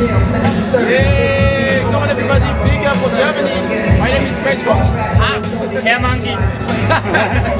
Hey, come on everybody, big up for Germany. My name is Pedro. Ah, Hermann